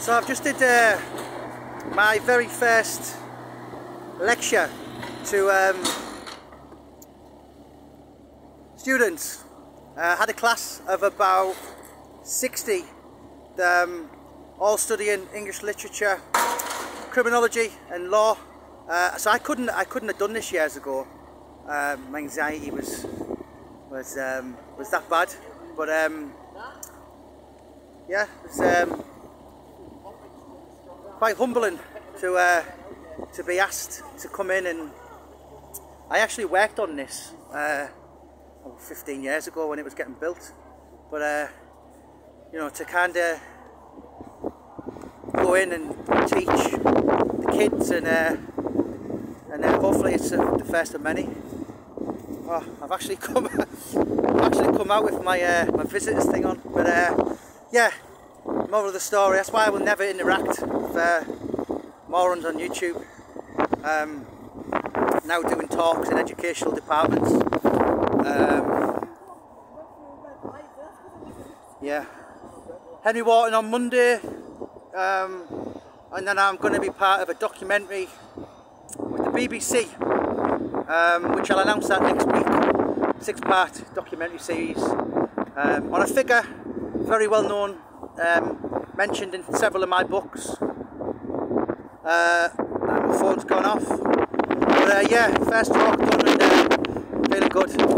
So I've just did uh, my very first lecture to um, students. I uh, had a class of about 60, um, all studying English literature, criminology and law. Uh, so I couldn't, I couldn't have done this years ago. Um, my anxiety was was um, was that bad, but um, yeah, um, quite humbling to uh, to be asked to come in and I actually worked on this uh, 15 years ago when it was getting built, but uh, you know to kind of go in and teach the kids and uh, and hopefully it's the first of many. Oh, I've actually come I've actually come out with my uh, my visitors thing on, but uh, yeah, moral of the story. That's why I will never interact with uh, morons on YouTube. Um, now doing talks in educational departments. Um, yeah, Henry Wharton on Monday, um, and then I'm going to be part of a documentary with the BBC, um, which I'll announce that next week. Six-part documentary series um, on a figure very well known, um, mentioned in several of my books. Uh, my phone's gone off. But uh, yeah, first talk done and uh, feeling good.